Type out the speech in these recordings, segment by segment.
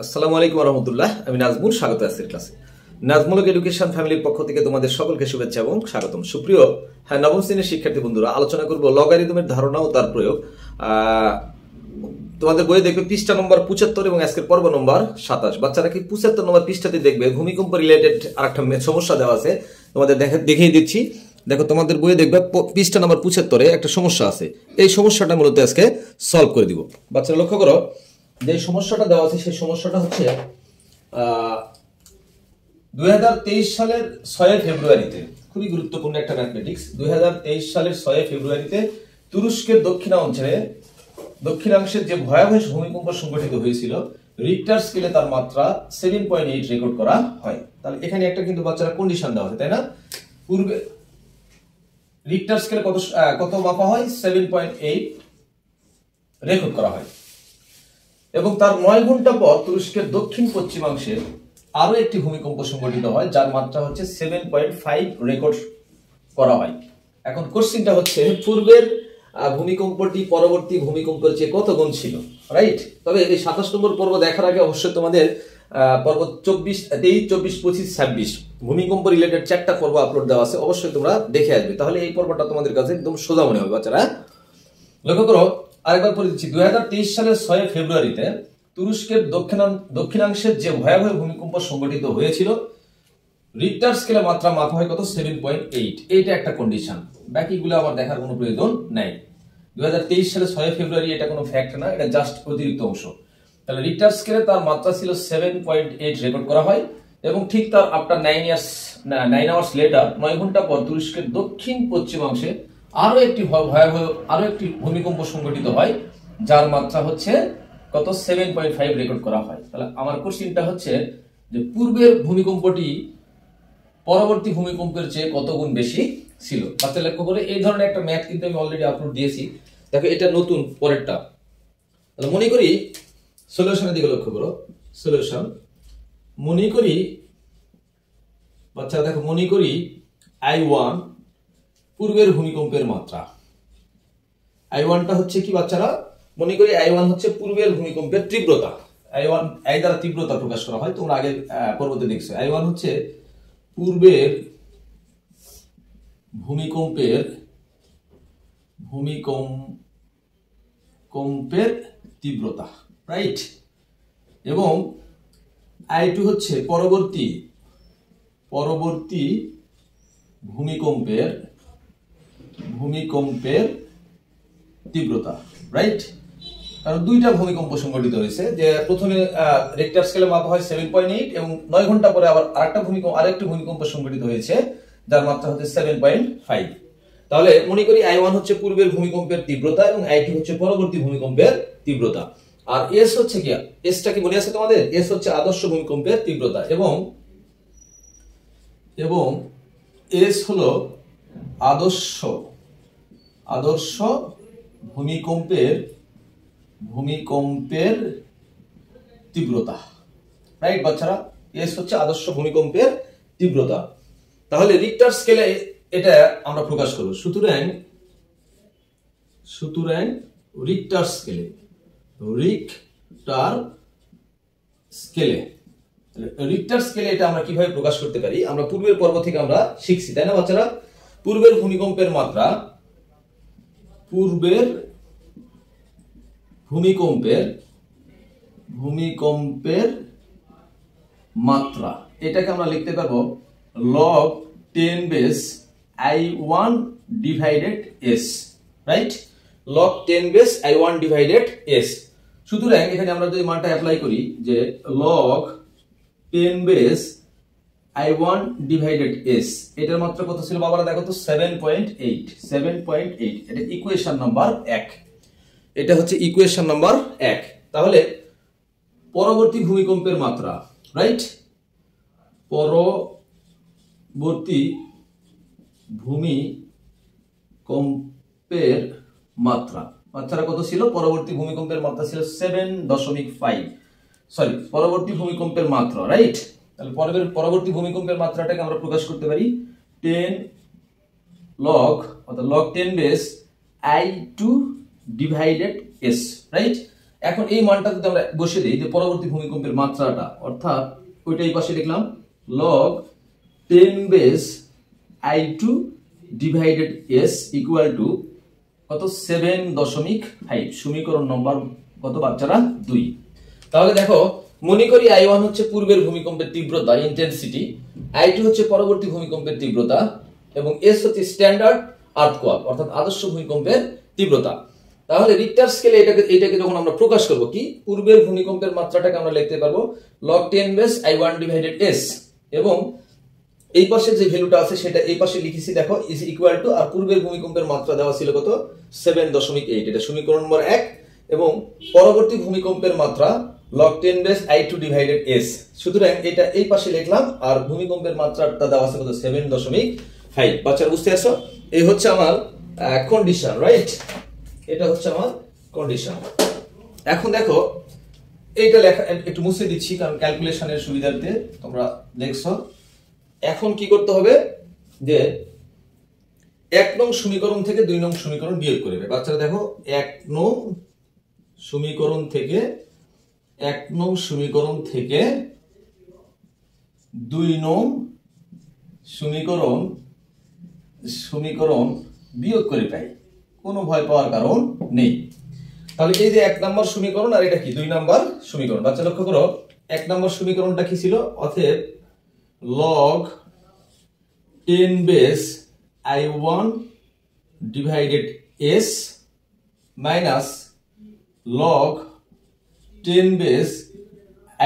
আসসালামু আলাইকুম রহমতুল্লাহ আমি নাজমুল, স্বাগত আছি ক্লাসে। নাজমুলক এডুকেশন ফ্যামিলির পক্ষ থেকে তোমাদের সকলকে শুভেচ্ছা এবং স্বাগতম। সুপ্রিয় হ্যাঁ নবম শ্রেণির শিক্ষার্থী বন্ধুরা, আলোচনা করব লগারিদমের ধারণা ও তার প্রয়োগ। তোমাদের বইয়ে দেখবে পৃষ্ঠা নম্বর পঁচাত্তর এবং আজকের পর্ব নম্বর সাতাশ। বাচ্চারা কি পঁচাত্তর নম্বর পৃষ্ঠাতে দেখবে? ভূমিকম্প রিলেটেড আরেকটা মে- সমস্যা দেওয়া আছে। তোমাদের দেখে- দেখিয়ে দিচ্ছি। দেখো, তোমাদের বইয়ে দেখবে পৃষ্ঠা নম্বর পঁচাত্তরে একটা সমস্যা আছে। এই সমস্যাটা মূলত আজকে সলভ করে দিব। বাচ্চারা লক্ষ্য করো যে সমস্যাটা দেওয়া আছে সেই সমস্যাটা হচ্ছে দুই হাজার তেইশ সালের ছয় ফেব্রুয়ারিতে, খুবই গুরুত্বপূর্ণ একটা ম্যাথমেটিক্স দু হাজার তেইশ সালের ছয় ফেব্রুয়ারিতে তুরস্কের দক্ষিণাঞ্চলে, দক্ষিণাংশের যে ভয়াবহ ভূমিকম্প সংঘটিত হয়েছিল রিক্টার স্কেলে তার মাত্রা সেভেন পয়েন্ট এইট রেকর্ড করা হয়। তাহলে এখানে একটা কিন্তু বাচ্চারা কন্ডিশন দেওয়া আছে, তাই না? পূর্বে রিক্টার স্কেলে কত কত মাপা হয়? সেভেন পয়েন্ট এইট রেকর্ড করা হয়। এবং তার নয় ঘণ্টা পর তুরস্কের দক্ষিণ পশ্চিমাংশে আরও একটি ভূমিকম্প সংঘটিত হয়, যার মাত্রা হচ্ছে সেভেন পয়েন্ট ফাইভ রেকর্ড করা হয়। এখন কোশ্চিনটা হচ্ছে, পূর্বের ভূমিকম্পটি পরবর্তী ভূমিকম্পের চেয়ে কত গুণ ছিল? রাইট তবে এই সাতাশ নম্বর পর্ব দেখার আগে অবশ্যই তোমাদের পর্ব চব্বিশ, তেইশ, চব্বিশ, পঁচিশ, ছাব্বিশ, ভূমিকম্প রিলেটেড চারটা পর্ব আপলোড দেওয়া আছে, অবশ্যই তোমরা দেখে আসবে। তাহলে এই পর্বটা তোমাদের কাছে একদম সোজা মনে হবে, বাচ্চারা। লক্ষ্য করো আরেকবার পরে দিচ্ছি। দুই সালের ছয় ফেব্রুয়ারিতে তুরস্কের দক্ষিণাং- দক্ষিণাংশের যে ভয়াবহ ভূমিকম্প সংঘটিত হয়েছিল রিক্টার স্কেলে মাত্রা মাপা হয় কত? সেভেন পয়েন্ট এইট এইটা একটা কন্ডিশন বাকিগুলো আমার দেখার কোনো প্রয়োজন নাই। দু সালে ছয় ফেব্রুয়ারি এটা কোনো ফ্যাক্ট না, এটা জাস্ট অতিরিক্ত অংশ। তাহলে রিক্টার স্কেলে তার মাত্রা ছিল সেভেন পয়েন্ট এইট রেকর্ড করা হয় এবং ঠিক তার after nine years nine hours later নয় ঘণ্টা পর তুরস্কের দক্ষিণ পশ্চিমাংশে আরও একটি ভয়- ভয়াবহ, আরও একটি ভূমিকম্প সংঘটিত হয়, যার মাত্রা হচ্ছে কত? সেভেন পয়েন্ট ফাইভ রেকর্ড করা হয়। তাহলে আমার কোশ্চিনটা হচ্ছে যে পূর্বের ভূমিকম্পটি পরবর্তী ভূমিকম্পের চেয়ে কত গুণ বেশি ছিল? বাচ্চা লক্ষ্য করে, এই ধরনের একটা ম্যাথ কিন্তু আমি অলরেডি আপলোড দিয়েছি। দেখো, এটা নতুন, পরেরটা। তাহলে মনে করি সলিউশনের দিকে লক্ষ্য করো। সলিউশন মনে করি, বাচ্চা দেখো, মনে করি আই ওয়ান পূর্বের ভূমিকম্পের মাত্রা। আই ওয়ানটা হচ্ছে কি বাচ্চারা? মনে করি আই ওয়ান হচ্ছে পূর্বের ভূমিকম্পের তীব্রতা। আই ওয়ান আই দ্বারা তীব্রতা প্রকাশ করা হয়, তোমরা আগে পর্বতে দেখছ। আই ওয়ান হচ্ছে পূর্বের ভূমিকম্পের ভূমিকম্পের তীব্রতা রাইট এবং আই টু হচ্ছে পরবর্তী পরবর্তী ভূমিকম্পের ভূমিকম্পের তীব্রতা রাইট কারণ দুইটা ভূমিকম্প সংঘটিত হয়েছে, যে প্রথমে রেক্টার স্কেলে মাপা হয় সেভেন পয়েন্ট এইট এবং নয় ঘণ্টা পরে আবার আরেকটা ভূমিকম্প, আরেকটি ভূমিকম্প সংঘটিত হয়েছে, যার মাত্রা হচ্ছে সেভেন পয়েন্ট ফাইভ তাহলে মনে করি আই ওয়ান হচ্ছে পূর্বের ভূমিকম্পের তীব্রতা এবং আই টু হচ্ছে পরবর্তী ভূমিকম্পের তীব্রতা। আর এস হচ্ছে কি এসটা কি মনে আছে তোমাদের? এস হচ্ছে আদর্শ ভূমিকম্পের তীব্রতা এবং এবং এস হলো আদর্শ আদর্শ ভূমিকম্পের ভূমিকম্পের তীব্রতা। রাইট বাচ্চারা? এস হচ্ছে আদর্শ ভূমিকম্পের তীব্রতা। তাহলে রিক্টার স্কেলে এটা আমরা প্রকাশ করব। সুতরাং সুতরাং রিক্টার স্কেলে রিক্টার স্কেলে রিক্টার স্কেলে এটা আমরা কীভাবে প্রকাশ করতে পারি? আমরা পূর্বের পর্ব থেকে আমরা শিখছি, তাই না বাচ্চারা? পূর্বের ভূমিকম্পের মাত্রা, পূর্বের ভূমিকম্পের ভূমিকম্পের মাত্রা। এটাকে আমরা লিখতে পারব log ten base I one divided S right log ten base I one divided S সুতরাং এখানে আমরা যদি মানটা অ্যাপ্লাই করি যে log ten base I one divided S এটার মাত্রা কত ছিল বাবারা? দেখো তো seven point eight seven point eight এটা ইকুয়েশন নাম্বার এক। এটা হচ্ছে ইকুয়েশন নাম্বার এক। তাহলে, পরবর্তী ভূমিকম্পের মাত্রা রাইট পরবর্তী ভূমি কম্পের মাত্রা। মাত্রা কত ছিল? পরবর্তী ভূমিকম্পের মাত্রা ছিল সেভেন দশমিক ফাইভ সরি পরবর্তী ভূমিকম্পের মাত্রা রাইট তাহলে পরের, পরবর্তী ভূমিকম্পের মাত্রাটাকে আমরা প্রকাশ করতে পারি টেন লগ অর্থাৎ log ten base I two divided S right এখন এই মানটা যদি আমরা বসে দিই, যে পরবর্তী ভূমিকম্পের মাত্রাটা, অর্থাৎ ওইটা এই পাশে লিখলাম log ten base I two divided S equal to কত? সেভেন দশমিক ফাইভ সমীকরণ নম্বর কত বাচ্চারা? দুই। তাহলে দেখো মনে করি আই ওয়ান হচ্ছে পূর্বের ভূমিকম্পের তীব্রতা ইন্টেন্সিটি আই টু হচ্ছে পরবর্তী ভূমিকম্পের তীব্রতা, এবং এস হচ্ছে স্ট্যান্ডার্ড আর্থকোয়াক অর্থাৎ আদর্শ ভূমিকম্পের তীব্রতা। তাহলে রিক্টার স্কেলে এটাকে এটাকে যখন আমরা প্রকাশ করব, কি পূর্বের ভূমিকম্পের মাত্রাটাকে আমরা লিখতে পারব? Log ten base I one divided S এবং এই পাশে যে ভ্যালুটা আছে সেটা এই পাশে লিখেছি, দেখো ইজ ইকুয়াল টু আর পূর্বের ভূমিকম্পের মাত্রা দেওয়া ছিল কত? সেভেন দশমিক এইট এটা সমীকরণ নম্বর এক, এবং পরবর্তী ভূমিকম্পের মাত্রা log ten base I two divided S সুতরাং এটা এই পাশে লিখলাম, আর ভূমিকম্পের মাত্রাটা দেওয়া আছে কত? সেভেন দশমিক ফাইভ বাচ্চারা, বুঝতে পারছ? এই হচ্ছে আমার কন্ডিশন রাইট এটা হচ্ছে আমার কন্ডিশন এখন দেখো, এইটা লেখা, একটু মুছে দিচ্ছি, কারণ ক্যালকুলেশনের সুবিধার্থে তোমরা দেখছ। এখন কি করতে হবে? যে এক নং সমীকরণ থেকে দুই নং সমীকরণ বিয়োগ করবে বাচ্চারা, দেখো, এক নং সমীকরণ থেকে এক নং সমীকরণ থেকে দুই নং সমীকরণ সমীকরণ বিয়োগ করে পাই। কোনো ভয় পাওয়ার কারণ নেই। তাহলে এই যে এক নম্বর সমীকরণ, আর এটা কি? দুই নম্বর সমীকরণ। বাচ্চা লক্ষ্য করো, এক নম্বর সমীকরণটা কি ছিল? অতএব log 10 base i1 divided s minus log 10 base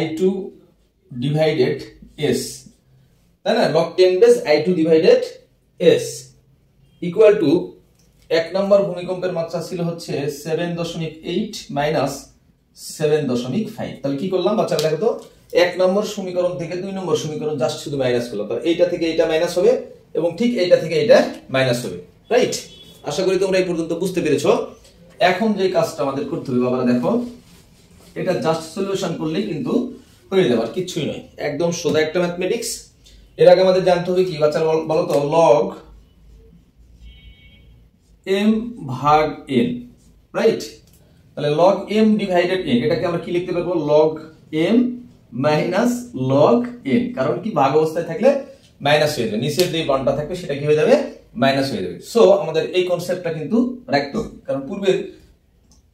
i2 divided s. তাই না? log 10 base i2 divided s equal to এক নম্বর ভূমিকম্পের মাত্রা ছিল হচ্ছে সেভেন দশমিক এইট মাইনাস সেভেন দশমিক ফাইভ তাহলে কি করলাম? বাচ্চারা দেখো তো, এক নম্বর সমীকরণ থেকে দুই নম্বর সমীকরণ জাস্ট শুধু মাইনাস করলাম। তাহলে এইটা থেকে এইটা মাইনাস হবে এবং ঠিক এইটা থেকে এইটা মাইনাস হবে। রাইট আশা করি তোমরা এই পর্যন্ত বুঝতে পেরেছ। এখন যে কাজটা আমাদের করতে হবে, বাবারা দেখো। এটা জাস্ট সলিউশন করলেই কিন্তু হয়ে যাবে, আর কিচ্ছুই নয়। একদম সোজা একটা ম্যাথমেটিক্স এর আগে আমাদের জানতে হবে কি, বাচ্চারা বলো তো লগ এম ভাগ এন রাইট তাহলে লগ এম ডিভাইডেড এন এটাকে আমরা কি লিখতে পারব? Log M minus log N কারণ কি? ভাগ অবস্থায় থাকলে মাইনাস হয়ে যাবে। নিচের যে বানটা থাকবে, সেটা কি হয়ে যাবে? মাইনাস হয়ে যাবে। সো আমাদের এই কনসেপ্টটা কিন্তু রাখতে হবে। কারণ পূর্বে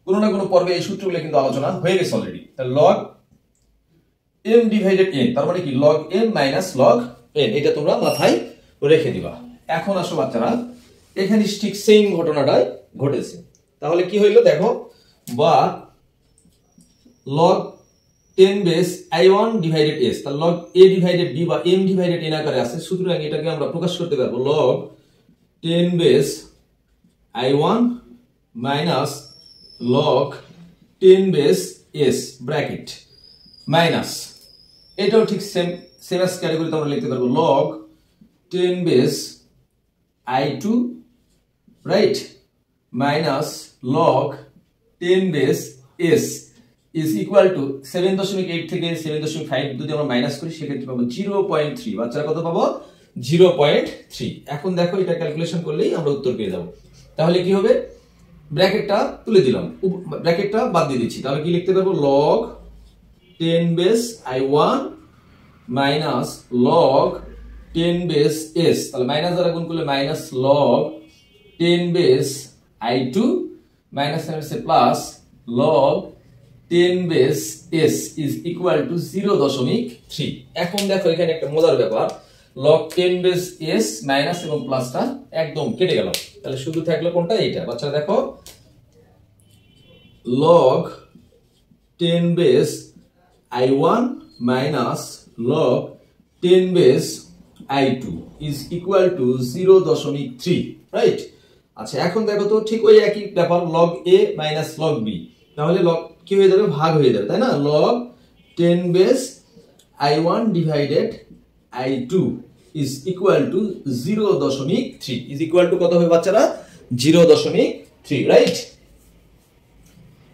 কোনো না কোনো পর্বে এই সূত্রগুলো কিন্তু আলোচনা হয়ে গেছে already log M divided N তার মানে কি? Log M minus log N এটা তোমরা মাথায় রেখে দিবা। এখন আসো বাচ্চারা, এখানে ঠিক সেম ঘটনাটাই ঘটেছে। তাহলে কি হইল দেখো, বা log ten base I one divided S তার লগ এ ডিভাইডেড বি বা এম ডিভাইডেড এন আকারে আছে, সুতরাং এটাকে আমরা প্রকাশ করতে পারব log ten base I one minus log ten base S bracket minus এটাও ঠিক সেম সেম এস ক্যাটাগরিতে আমরা লিখতে পারব log ten base I two right minus log ten base S is equal to seven দশমিক এইট থেকে seven দশমিক five যদি আমরা মাইনাস করি, সেক্ষেত্রে পাবো জিরো পয়েন্ট থ্রি বাচ্চারা কত পাবো? জিরো পয়েন্ট থ্রি এখন দেখো এটা ক্যালকুলেশন করলেই আমরা উত্তর পেয়ে যাব। তাহলে কি হবে? ব্র্যাকেটটা তুলে দিলাম। ব্র্যাকেটটা বাদ দিয়ে দিচ্ছি। তাহলে কি লিখতে পারব? Log ten base I one minus log ten base S তাহলে মাইনাস দ্বারা গুণ করলে minus log ten base I two minus plus log ten base S is equal to zero দশমিক থ্রি এখন দেখো, এখানে একটা মজার ব্যাপার। Log ten base S minus এবং প্লাসটা একদম কেটে গেল। তাহলে শুধু থাকল কোনটা? এইটা। বাচ্চারা দেখো one minus log ten base I two is equal to zero দশমিক থ্রি রাইট আচ্ছা এখন দেখো তো ঠিক ওই একই ব্যাপার log A minus log B তাহলে লগ কি হয়ে যাবে? ভাগ হয়ে যাবে, তাই না? One divided I two is equal to zero দশমিক থ্রি ইজ ইকুয়াল টু কত হবে বাচ্চারা? জিরো দশমিক থ্রি রাইট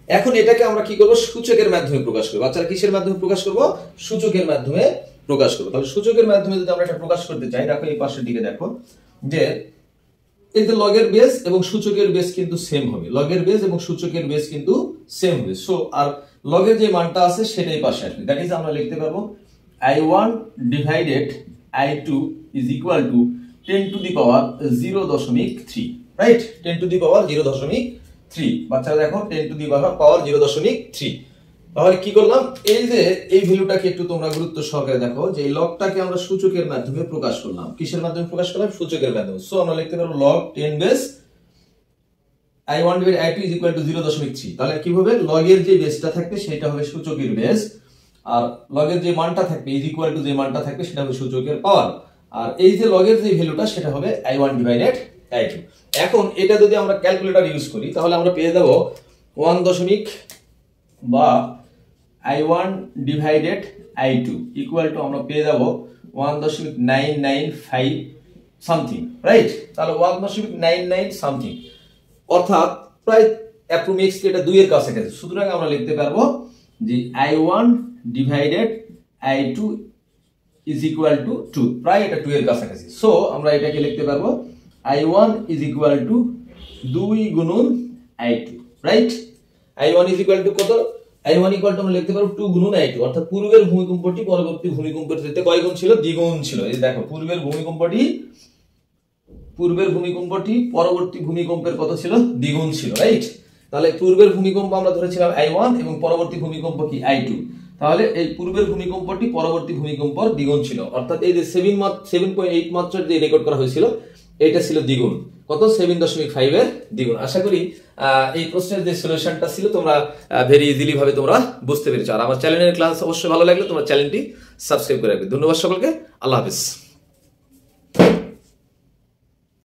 এখন এটাকে আমরা কি করব? সূচকের মাধ্যমে প্রকাশ করব। বাচ্চারা কিসের মাধ্যমে প্রকাশ করব? সূচকের মাধ্যমে প্রকাশ করব। তাহলে সূচকের মাধ্যমে যদি আমরা এটা প্রকাশ করতে চাই দেখো এই পাশের দিকে দেখো যে এতে লগের বেস এবং সূচকের বেস কিন্তু সেম হবে। লগের বেস এবং সূচকের বেস কিন্তু সেম হবে। সো আর লগের যে মানটা আছে, সেটাই পাশে আসবে। দ্যাট ইজ আমরা লিখতে পারব I one divided I two is equal to ten to the power zero দশমিক three right ten to the power zero দশমিক থ্রি বাচ্চারা দেখো ten to the power zero দশমিক থ্রি তাহলে কি করলাম? এই যে, এই ভ্যালুটাকে একটু তোমরা গুরুত্ব সহকারে দেখো, যে এই লগটাকে আমরা সূচকের মাধ্যমে প্রকাশ করলাম। কিসের মাধ্যমে প্রকাশ করলাম? সূচকের মাধ্যমে। সো আমরা লিখতে পারব log ten base I one divide I two is equal to zero দশমিক থ্রি তাহলে কি হবে? লগের যে বেসটা থাকবে, সেটা হবে সূচকের বেস আর লগের যে মানটা থাকবে ইজ ইকুয়াল টু যে মানটা থাকবে, সেটা হবে সূচকের পাওয়ার আর এই যে লগের যে ভ্যালুটা সেটা হবে আই ওয়ান ডিভাইডেড টু এখন এটা যদি আমরা ক্যালকুলেটর ইউজ করি, তাহলে আমরা পেয়ে যাব ওয়ান দশমিক বা I one divided I two equal to আমরা পেয়ে যাব ওয়ান দশমিক nine nine five something right তাহলে ওয়ান দশমিক নাইন নাইন সামথিং অর্থাৎ প্রায় অ্যাপ্রোমিক্স এটা দুইয়ের কাছাকাছি। সুতরাং আমরা লিখতে পারব যে I one divided I two is equal to two প্রায় এটা টু এর কাছাকাছি। সো আমরা এটাকে লিখতে পারব I one is equal to দুই গুণন I two right I one is equal to কত? আই ওয়ান ইকুয়াল আমরা লিখতে পারব টু গুণন আই টু অর্থাৎ পূর্বের ভূমিকম্পটি পরবর্তী ভূমিকম্পের যেতে কয় গুণ ছিল? দ্বিগুণ ছিল। এই দেখো, পূর্বের ভূমিকম্পটি পূর্বের ভূমিকম্পটি পরবর্তী ভূমিকম্পের কত ছিল? দ্বিগুণ ছিল রাইট তাহলে পূর্বের ভূমিকম্প আমরা ধরেছিলাম আই ওয়ান এবং পরবর্তী ভূমিকম্প কি? আই টু তাহলে এই পূর্বের ভূমিকম্পটি পরবর্তী ভূমিকম্পর দ্বিগুণ ছিল। অর্থাৎ এই যে সেভেন সেভেন পয়েন্ট এইট মাত্রার যে রেকর্ড করা হয়েছিল এটা ছিল দ্বিগুণ। কত? সেভেন দশমিক ফাইভ এর দ্বিগুণ। আশা করি এই প্রশ্নের যে সলিউশনটা ছিল, তোমরা ভেরি ইজিলি ভাবে তোমরা বুঝতে পেরেছ। আর আমার চ্যানেলের ক্লাস অবশ্যই ভালো লাগলে তোমার চ্যানেলটি সাবস্ক্রাইব করে রাখবে। ধন্যবাদ সকলকে। আল্লাহ হাফিজ।